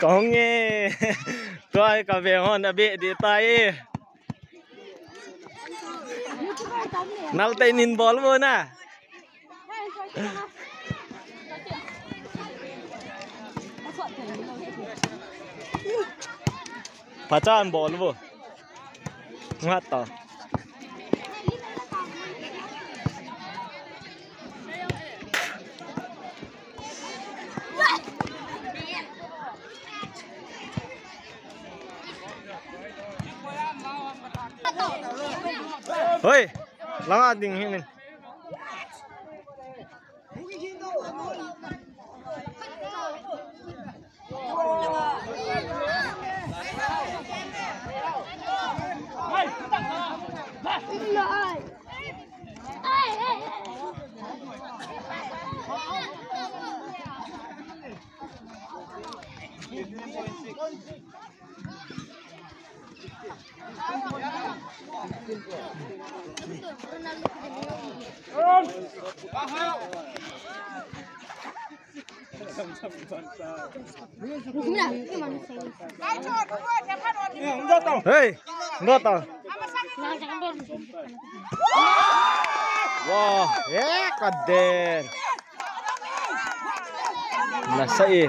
Konge. Tuai ka ve abi di tai. Nal tai nin bol na. Pacan bol ngata. Ôi, lăng ăn đình hình này. Thank you. Hei, enggak. Wah, ya kader. Nasai.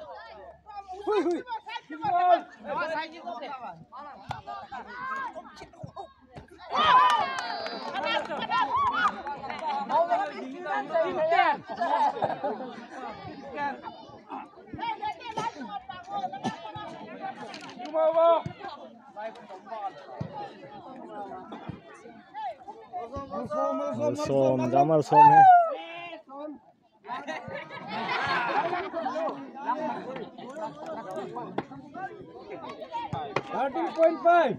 Malsom, gammal som. five.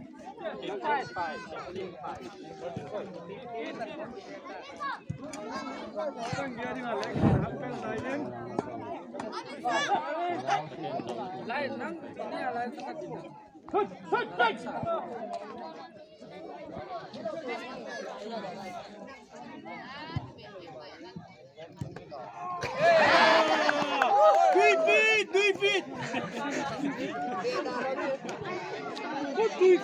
Light, light, light. Good, good, good. Good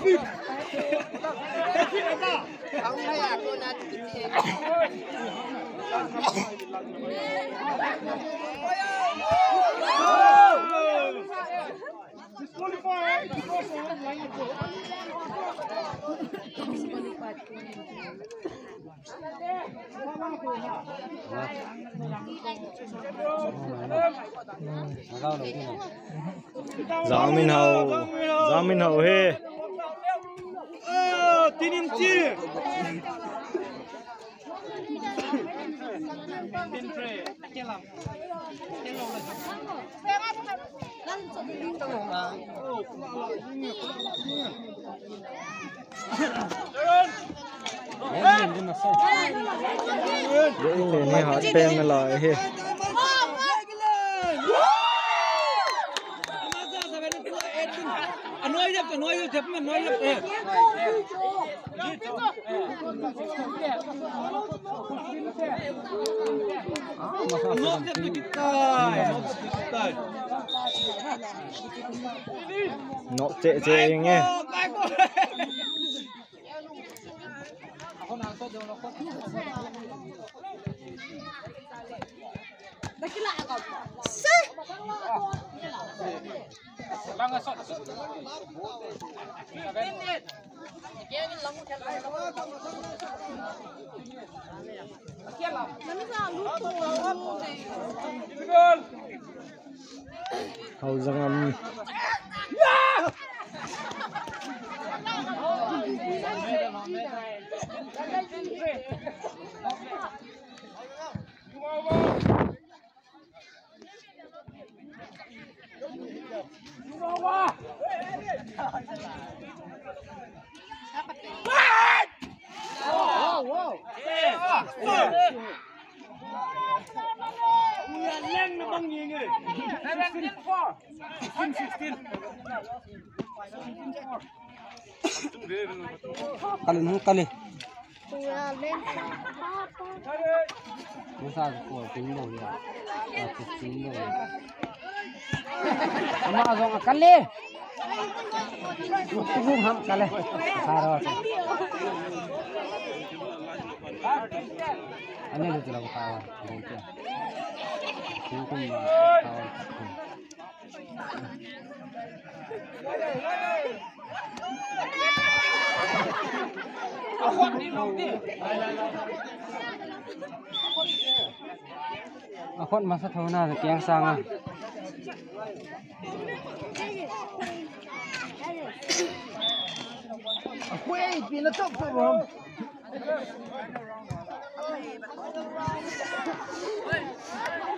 minh hầu, Disqualified. minh hầu Zamin he in chi. Dễ lên he hot pen lại he Annoy up, annoy up, annoy up. Knock up the guitar. Nó trệ trệ nghe Kau jangan. 17 4 16 16 kali nu kali nó sao của tính đầu nhỉ à tính đầu mà rồi cắn lên cũng ham cắn lên sao rồi anh ấy được làm sao rồi Akon masa tahu na kiyang sanga. Aku à, pinatok tu bom. final round है ते Ma à, ki ki ma jo. Bukan pin na. Ya leng ki chore kiyang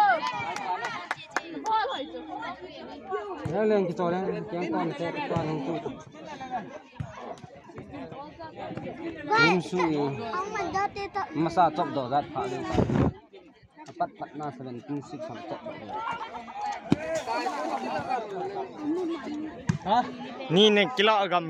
Ya yang kita orang kita Hah? Agam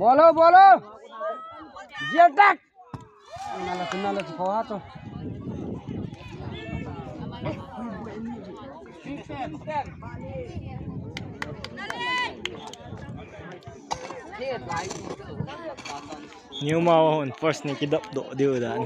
বলো বলো জেটাক নালা নালা খাওয়া তো নালে New Mahon first ni kidap do diu dan.